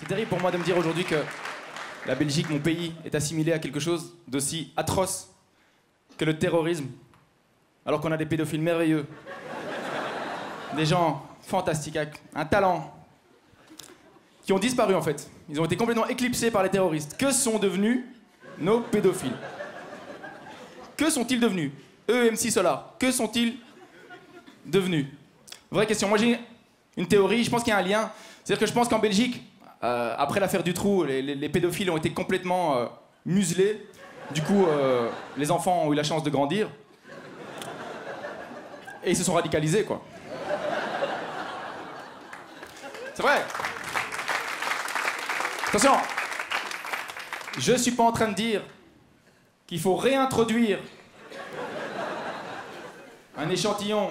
C'est terrible pour moi de me dire aujourd'hui que la Belgique, mon pays, est assimilé à quelque chose d'aussi atroce que le terrorisme, alors qu'on a des pédophiles merveilleux, des gens fantastiques, un talent, qui ont disparu en fait. Ils ont été complètement éclipsés par les terroristes. Que sont devenus nos pédophiles? Que sont-ils devenus? Eux et MC Solar, que sont-ils devenus? Vraie question. Moi j'ai une théorie, je pense qu'il y a un lien. C'est-à-dire que je pense qu'en Belgique, euh, après l'affaire du trou, les, les- les pédophiles ont été complètement euh, muselés. Du coup, euh, les enfants ont eu la chance de grandir. Et ils se sont radicalisés, quoi. C'est vrai. Attention. Je suis pas en train de dire qu'il faut réintroduire un échantillon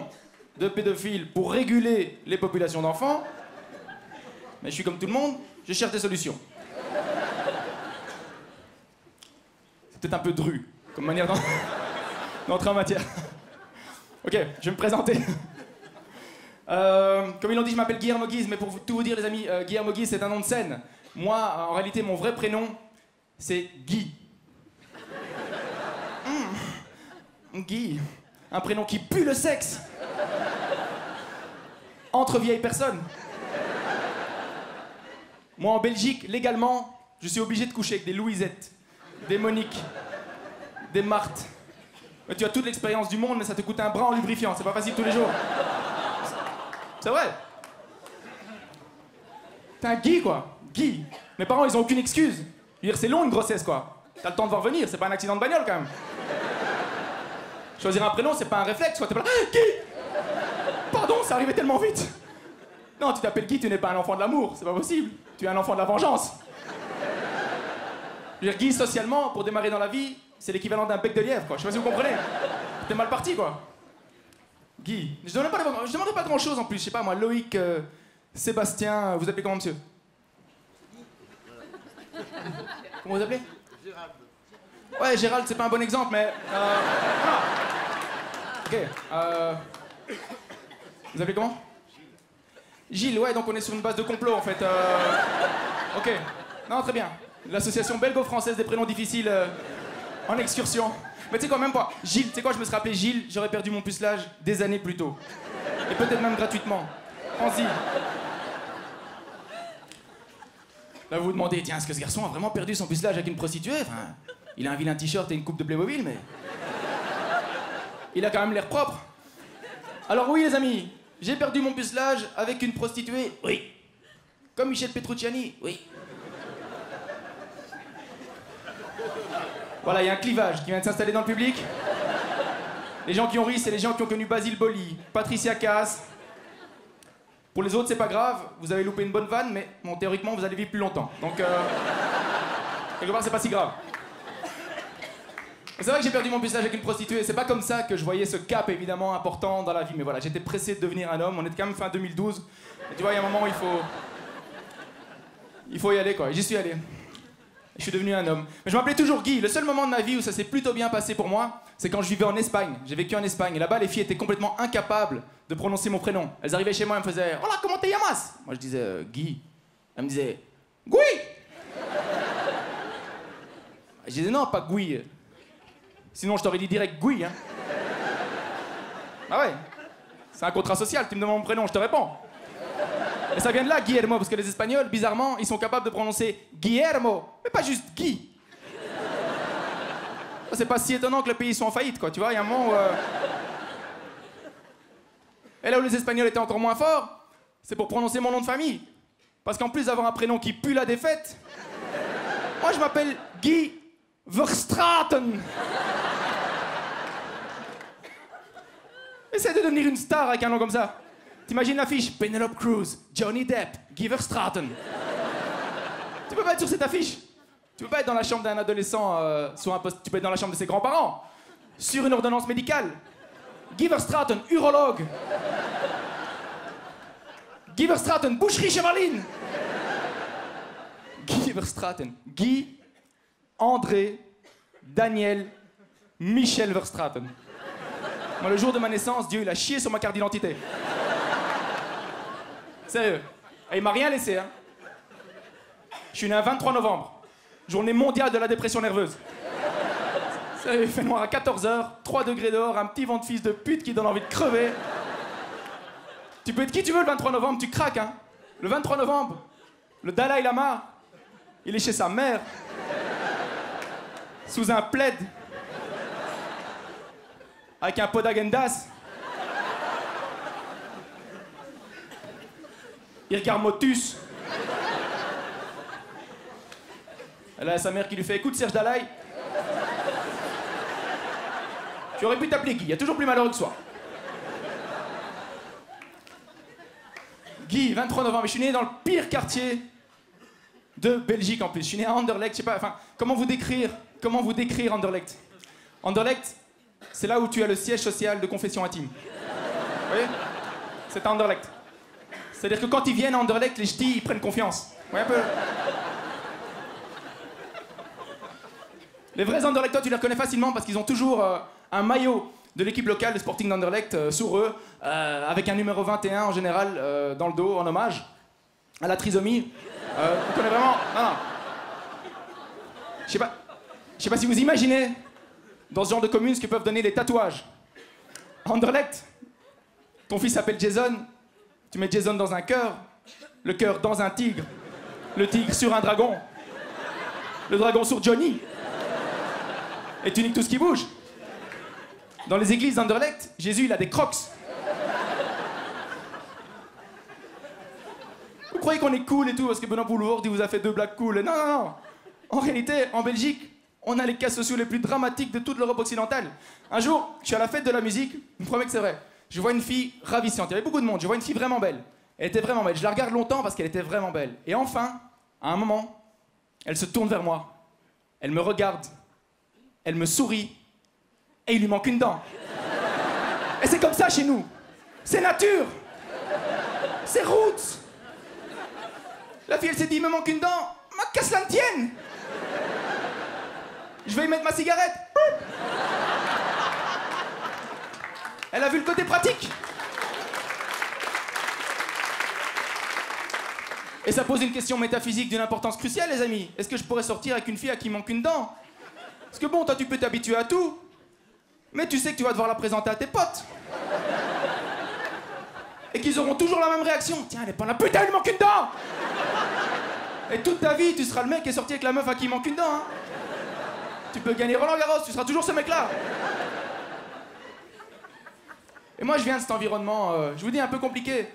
de pédophiles pour réguler les populations d'enfants. Mais je suis comme tout le monde, je cherche des solutions. C'est peut-être un peu dru, comme manière d'en- d'entrer en matière. Ok, je vais me présenter. Euh, comme ils l'ont dit, je m'appelle Guillermo Guise, mais pour tout vous dire, les amis, euh, Guise, c'est un nom de scène. Moi, en réalité, mon vrai prénom, c'est Guy. Mmh. Guy. Un prénom qui pue le sexe. Entre vieilles personnes. Moi, en Belgique, légalement, je suis obligé de coucher avec des Louisettes, des Monique, des Marthe. Tu as toute l'expérience du monde, mais ça te coûte un bras en lubrifiant. C'est pas facile tous les jours. C'est vrai. T'es un Guy, quoi. Guy. Mes parents, ils ont aucune excuse. C'est long une grossesse, quoi. T'as le temps de voir venir, c'est pas un accident de bagnole, quand même. Choisir un prénom, c'est pas un réflexe, quoi. T'es pas là. Ah, Guy Pardon, c'est arrivé tellement vite. Non, tu t'appelles Guy, tu n'es pas un enfant de l'amour, c'est pas possible. Tu es un enfant de la vengeance. Guy, socialement, pour démarrer dans la vie, c'est l'équivalent d'un bec de lièvre, quoi. Je sais pas si vous comprenez. T'es mal parti, quoi. Guy. Je demandais pas, pas grand chose en plus. Je sais pas, moi, Loïc, euh, Sébastien, vous appelez comment, monsieur? Comment vous appelez? Gérald. Ouais, Gérald, c'est pas un bon exemple, mais. Euh, voilà. Ok. Euh, vous appelez comment? Gilles, ouais, donc on est sur une base de complot en fait. Euh, Ok. Non, très bien. L'association belgo-française des prénoms difficiles euh, en excursion. Mais tu sais quoi, même pas. Gilles, tu sais quoi, je me serais appelé Gilles, j'aurais perdu mon pucelage des années plus tôt. Et peut-être même gratuitement. Prends-y. Là, vous vous demandez, tiens, est-ce que ce garçon a vraiment perdu son pucelage avec une prostituée? Il a un vilain t-shirt et une coupe de Playmobil, mais. Il a quand même l'air propre. Alors, oui, les amis, j'ai perdu mon pucelage avec une prostituée Oui. Comme Michel Petrucciani Oui. Voilà, il y a un clivage qui vient de s'installer dans le public. Les gens qui ont ri, c'est les gens qui ont connu Basile Boli, Patricia Cass. Pour les autres, c'est pas grave, vous avez loupé une bonne vanne, mais théoriquement, vous allez vivre plus longtemps. Donc, euh, quelque part, c'est pas si grave. C'est vrai que j'ai perdu mon pucelage avec une prostituée. C'est pas comme ça que je voyais ce cap évidemment important dans la vie. Mais voilà, j'étais pressé de devenir un homme. On est quand même fin 2012. Et tu vois, il y a un moment où il faut. Il faut y aller quoi. J'y suis allé. Je suis devenu un homme. Mais je m'appelais toujours Guy. Le seul moment de ma vie où ça s'est plutôt bien passé pour moi, c'est quand je vivais en Espagne. J'ai vécu en Espagne. Et là-bas, les filles étaient complètement incapables de prononcer mon prénom. Elles arrivaient chez moi et me faisaient Hola, comment te llamas? Moi, je disais euh, Guy. Elles me disaient Gui Je disais non, pas Gui. Sinon, je t'aurais dit direct Gui, hein. Ah ouais. C'est un contrat social, tu me demandes mon prénom, je te réponds. Et ça vient de là, Guillermo, parce que les Espagnols, bizarrement, ils sont capables de prononcer Guillermo, mais pas juste Guy. C'est pas si étonnant que le pays soit en faillite, quoi, tu vois, il y a un moment où... euh, Et là où les Espagnols étaient encore moins forts, c'est pour prononcer mon nom de famille. Parce qu'en plus d'avoir un prénom qui pue la défaite, moi je m'appelle Guy Verstraten. Essaie de devenir une star avec un nom comme ça. T'imagines l'affiche? Penelope Cruz, Johnny Depp, Guy Verstraten. tu peux pas être sur cette affiche. Tu peux pas être dans la chambre d'un adolescent euh, sur un poste. Tu peux être dans la chambre de ses grands-parents. Sur une ordonnance médicale. Guy Verstraten, urologue. Guy Verstraten, boucherie chevaline. Guy Verstraten. Guy, André, Daniel, Michel Verstraten. Le jour de ma naissance, Dieu, il a chié sur ma carte d'identité. Sérieux. Et il m'a rien laissé, hein. Je suis né un 23 novembre, journée mondiale de la dépression nerveuse. Ça, il fait noir à 14h, 3 degrés dehors, un petit vent de fils de pute qui donne envie de crever. Tu peux être qui tu veux le 23 novembre, tu craques, hein. Le 23 novembre, le Dalai Lama, il est chez sa mère, sous un plaid, avec un pot d'agendas. Il Motus. Elle a sa mère qui lui fait Écoute, Serge Dalai. Tu aurais pu t'appeler Guy, il y a toujours plus malheureux que soi. Guy, 23 novembre, je suis né dans le pire quartier de Belgique en plus. Je suis né à Anderlecht, je sais pas, comment vous décrire, comment vous décrire Anderlecht, c'est là où tu as le siège social de confession intime. Vous voyez C'est à Anderlecht. C'est-à-dire que quand ils viennent à Anderlecht, les ch'tis, ils prennent confiance. Vous voyez un peu Les vrais Anderlechtois, tu les reconnais facilement parce qu'ils ont toujours euh, un maillot de l'équipe locale de Sporting d'Anderlecht euh, sur eux, euh, avec un numéro 21 en général dans le dos en hommage à la trisomie. Vous connaissez vraiment. Non, non. Je sais pas. Sais pas si vous imaginez dans ce genre de commune ce que peuvent donner les tatouages. Anderlecht, ton fils s'appelle Jason, tu mets Jason dans un cœur, le cœur dans un tigre, le tigre sur un dragon, le dragon sur Johnny, et tu niques tout ce qui bouge. Dans les églises d'Anderlecht, Jésus, il a des crocs. Vous croyez qu'on est cool et tout parce que Benoît Poulvord, il vous a fait deux blagues cool. Non, non, non. En réalité, en Belgique, on a les cas sociaux les plus dramatiques de toute l'Europe occidentale. Un jour, je suis à la fête de la musique, je me promets que c'est vrai. Je vois une fille ravissante, il y avait beaucoup de monde, je vois une fille vraiment belle. Elle était vraiment belle. Je la regarde longtemps parce qu'elle était vraiment belle. Et enfin, à un moment, elle se tourne vers moi. Elle me regarde. Elle me sourit. Et il lui manque une dent. Et c'est comme ça chez nous. C'est nature. C'est roots. La fille, elle s'est dit, il me manque une dent. Ma casse la tienne. Je vais y mettre ma cigarette. Elle a vu le côté pratique. Et ça pose une question métaphysique d'une importance cruciale, les amis. Est-ce que je pourrais sortir avec une fille à qui manque une dent? Parce que bon, toi, tu peux t'habituer à tout. Mais tu sais que tu vas devoir la présenter à tes potes. Et qu'ils auront toujours la même réaction. Tiens, elle est pas la putain, il manque une dent Et toute ta vie, tu seras le mec qui est sorti avec la meuf à qui manque une dent. hein. Tu peux gagner Roland Garros, tu seras toujours ce mec-là. Et moi, je viens de cet environnement, euh, je vous dis, un peu compliqué.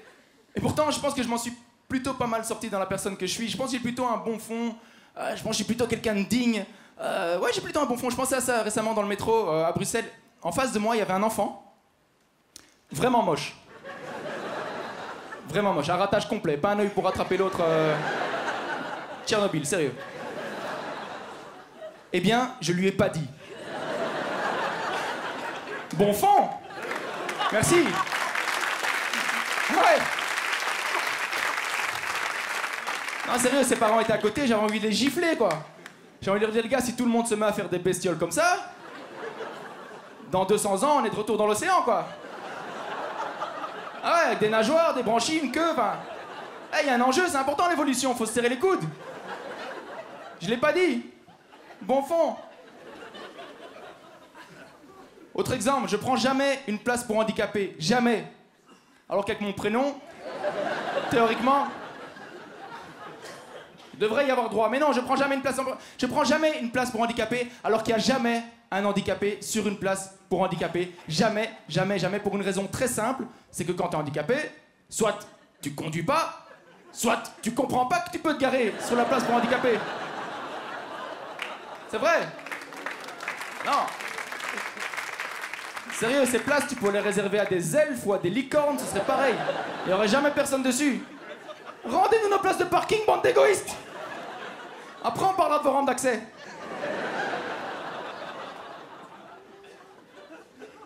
Et pourtant, je pense que je m'en suis plutôt pas mal sorti dans la personne que je suis. Je pense que j'ai plutôt un bon fond. Euh, je pense que je suis plutôt quelqu'un de digne. Euh, ouais, j'ai plutôt un bon fond. Je pensais à ça récemment dans le métro à Bruxelles. En face de moi, il y avait un enfant. Vraiment moche. Vraiment moche. Un ratage complet. Pas un œil pour rattraper l'autre. Tchernobyl, sérieux. Eh bien, je lui ai pas dit. Bon fond Merci Ouais Non, sérieux, ses parents étaient à côté, j'avais envie de les gifler, quoi. J'ai envie de leur dire, les gars, si tout le monde se met à faire des bestioles comme ça, dans 200 ans, on est de retour dans l'océan, quoi. Ah ouais, avec des nageoires, des branchies, une queue, enfin. Il y a un enjeu, c'est important l'évolution, faut se serrer les coudes. Je l'ai pas dit. Bon fond. Autre exemple, je prends jamais une place pour handicapé. Jamais. Alors qu'avec mon prénom, théoriquement, il devrait y avoir droit. Mais non, je prends jamais une place. Je prends jamais une place pour handicapé, alors qu'il n'y a jamais un handicapé sur une place pour handicapé. Jamais, jamais, jamais. Pour une raison très simple, c'est que quand tu es handicapé, soit tu conduis pas, soit tu comprends pas que tu peux te garer sur la place pour handicapé. C'est vrai. Non. Sérieux, ces places, tu pourrais les réserver à des elfes ou à des licornes, ce serait pareil. Il n'y aurait jamais personne dessus. Rendez-nous nos places de parking, bande d'égoïstes Après, on parlera de vos rampes d'accès.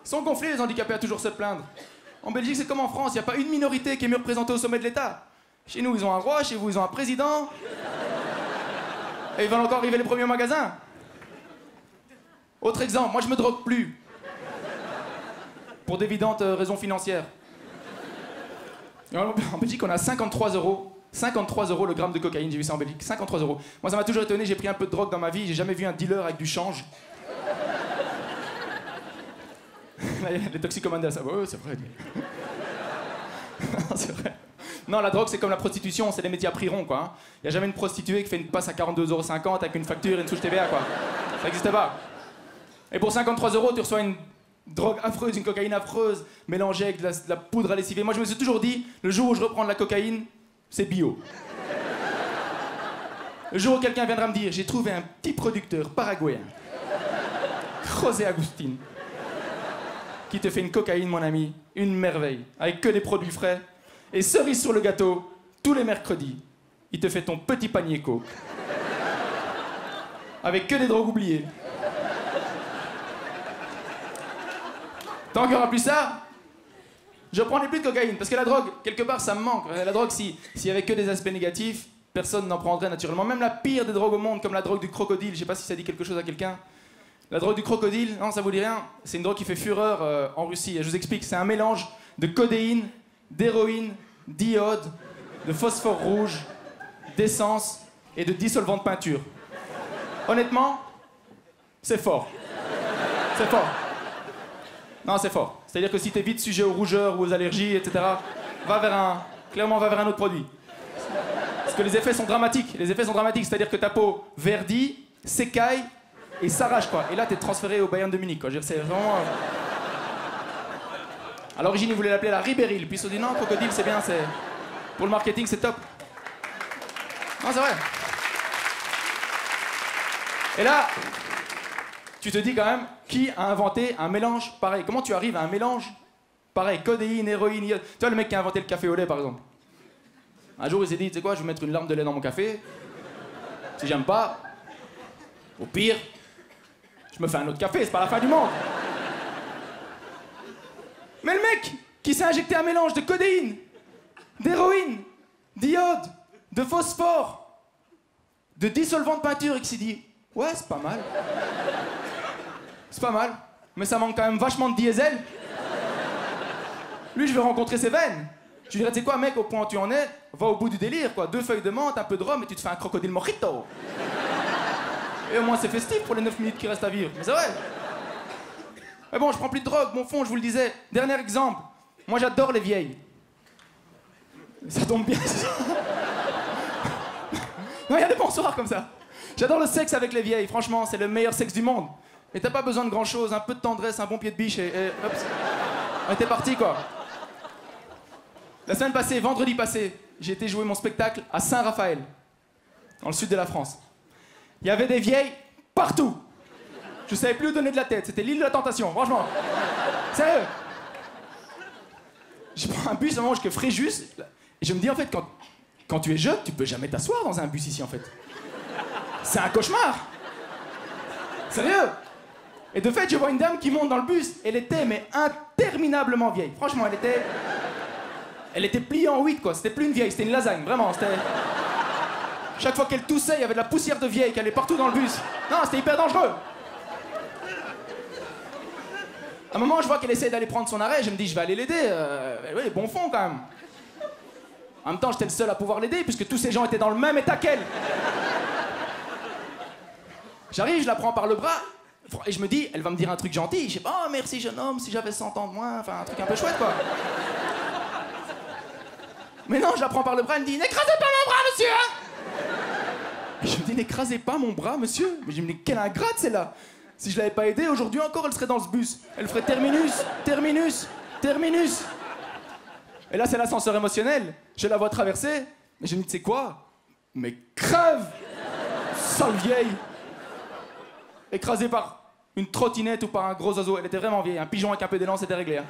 Sont gonflés, les handicapés, à toujours se plaindre. En Belgique, c'est comme en France, il n'y a pas une minorité qui est mieux représentée au sommet de l'État. Chez nous, ils ont un roi, chez vous, ils ont un président. Et ils veulent encore arriver les premiers au magasin. Autre exemple, moi je me drogue plus. Pour d'évidentes euh, raisons financières. En Belgique, on a 53 euros 53 euros le gramme de cocaïne, j'ai vu ça en Belgique. 53 euros. Moi, ça m'a toujours étonné, j'ai pris un peu de drogue dans ma vie, j'ai jamais vu un dealer avec du change. Les toxicomanes ça. Ouais, c'est vrai. c'est vrai. Non, la drogue, c'est comme la prostitution, c'est des métiers à prix rond, quoi. Il n'y a jamais une prostituée qui fait une passe à 42,50€ avec une facture et une souche TVA, quoi. Ça n'existe pas. Et pour 53 euros, tu reçois une drogue affreuse, une cocaïne affreuse, mélangée avec de la, poudre à lessiver. Moi, je me suis toujours dit, le jour où je reprends de la cocaïne, c'est bio. Le jour où quelqu'un viendra me dire, j'ai trouvé un petit producteur paraguayen, José Agustin, qui te fait une cocaïne, mon ami, une merveille, avec que des produits frais. Et cerise sur le gâteau, tous les mercredis, il te fait ton petit panier coke. Avec que des drogues oubliées. Tant qu'il n'y aura plus ça, je prends plus de cocaïne. Parce que la drogue, quelque part, ça me manque. La drogue, s'il n'y avait que des aspects négatifs, personne n'en prendrait naturellement. Même la pire des drogues au monde, comme la drogue du crocodile, je sais pas si ça dit quelque chose à quelqu'un. La drogue du crocodile, non, ça vous dit rien C'est une drogue qui fait fureur euh, en Russie. je vous explique, c'est un mélange de codéine, d'héroïne, d'iode, de phosphore rouge, d'essence et de dissolvant de peinture. Honnêtement, c'est fort. C'est fort. Non, c'est fort. C'est-à-dire que si t'es vite sujet aux rougeurs ou aux allergies, etc., va vers un. Clairement, va vers un autre produit. Parce que les effets sont dramatiques. Les effets sont dramatiques, c'est-à-dire que ta peau verdit, s'écaille et s'arrache, quoi. Et là, t'es transféré au Bayern de Munich, quoi. C'est vraiment. Euh, à l'origine, ils voulaient l'appeler la Ribéril, puis ils se sont dit non, crocodile, c'est bien, c'est. Pour le marketing, c'est top. Non, c'est vrai. Et là, tu te dis quand même, qui a inventé un mélange pareil? Comment tu arrives à un mélange pareil? Codéine, héroïne, Tu vois le mec qui a inventé le café au lait, par exemple. Un jour, il s'est dit, tu sais quoi, je vais mettre une larme de lait dans mon café. Si j'aime pas, au pire, je me fais un autre café, c'est pas la fin du monde. Mais le mec qui s'est injecté un mélange de codéine, d'héroïne, d'iode, de phosphore, de dissolvant de peinture et qui s'est dit, ouais, c'est pas mal. C'est pas mal. Mais ça manque quand même vachement de diesel. Lui, je vais rencontrer ses veines. Je lui dirais, tu sais quoi, mec, au point où tu en es, va au bout du délire, quoi. Deux feuilles de menthe, un peu de rhum et tu te fais un crocodile mojito. Et au moins, c'est festif pour les 9 minutes qui restent à vivre. Mais c'est vrai. Mais bon, je prends plus de drogue, mon fond, je vous le disais. Dernier exemple. Moi, j'adore les vieilles. Ça tombe bien, Non, il y a des bons soirs comme ça. J'adore le sexe avec les vieilles. Franchement, c'est le meilleur sexe du monde. Et t'as pas besoin de grand chose, un peu de tendresse, un bon pied de biche et, hop. On était parti quoi. La semaine passée, vendredi passé, j'ai été jouer mon spectacle à Saint-Raphaël, dans le sud de la France. Il y avait des vieilles partout. Je savais plus où donner de la tête. C'était l'île de la tentation, franchement. Sérieux. Je prends un bus un moment jusqu'à Fréjus. Et je me dis, en fait, quand, quand tu es jeune, tu peux jamais t'asseoir dans un bus ici, en fait. C'est un cauchemar. Sérieux. Et de fait, je vois une dame qui monte dans le bus. Elle était, mais interminablement vieille. Franchement, elle était. Elle était pliée en huit, quoi. C'était plus une vieille, c'était une lasagne, vraiment. C'était. Chaque fois qu'elle toussait, il y avait de la poussière de vieille qui allait partout dans le bus. Non, c'était hyper dangereux. À un moment, je vois qu'elle essaie d'aller prendre son arrêt. Je me dis, je vais aller l'aider. Euh, oui, bon fond quand même. En même temps, j'étais le seul à pouvoir l'aider puisque tous ces gens étaient dans le même état qu'elle. J'arrive, je la prends par le bras. Et je me dis, elle va me dire un truc gentil. Je sais pas, oh merci jeune homme, si j'avais 100 ans de moins. Enfin, un truc un peu chouette, quoi. Mais non, je la prends par le bras, elle me dit, n'écrasez pas mon bras, monsieur hein Je me dis, n'écrasez pas mon bras, monsieur Mais je me dis, quelle ingrate, celle-là Si je l'avais pas aidée, aujourd'hui encore, elle serait dans ce bus. Elle ferait terminus, terminus, terminus. Et là, c'est l'ascenseur émotionnel. Je la vois traverser, mais je me dis, sais quoi? Mais crève Sale vieille Écrasée par une trottinette ou par un gros oiseau. Elle était vraiment vieille. Un pigeon avec un peu d'élan, c'était réglé. Hein.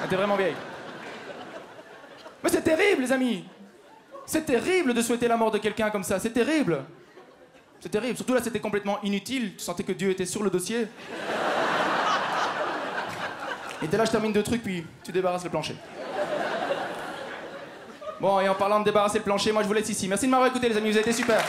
Elle était vraiment vieille. Mais c'est terrible, les amis. C'est terrible de souhaiter la mort de quelqu'un comme ça. C'est terrible. C'est terrible. Surtout là, c'était complètement inutile. Tu sentais que Dieu était sur le dossier. Et t'es là, je termine deux trucs, puis tu débarrasses le plancher. Bon, et en parlant de débarrasser le plancher, moi je vous laisse ici. Merci de m'avoir écouté, les amis. Vous avez été super.